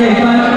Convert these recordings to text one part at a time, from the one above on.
Forty-three!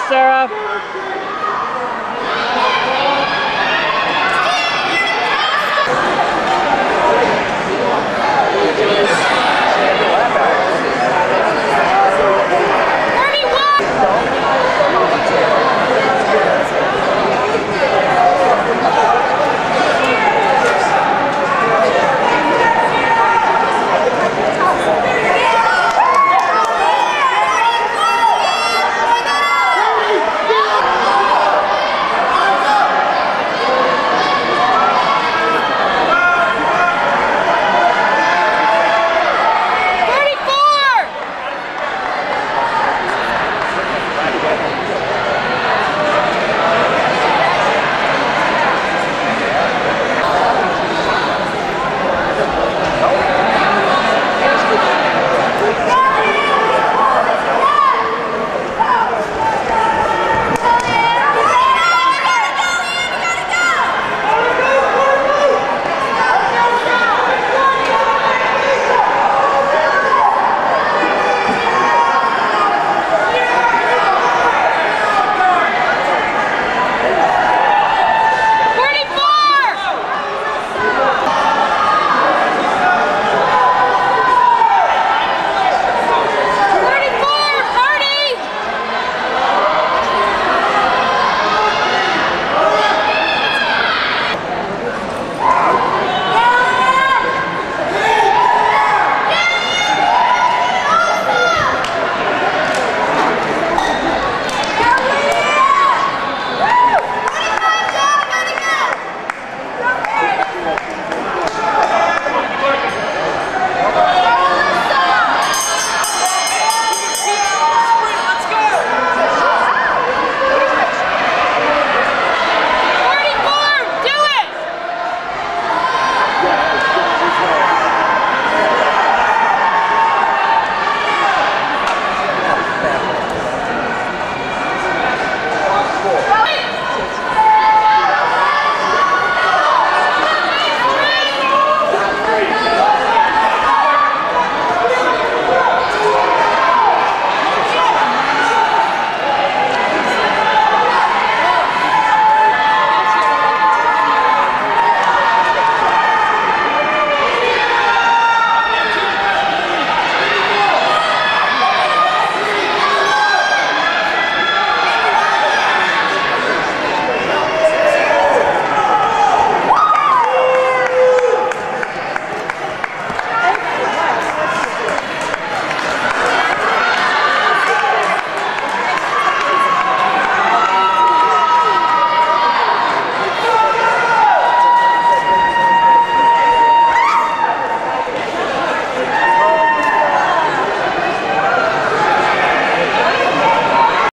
Sarah.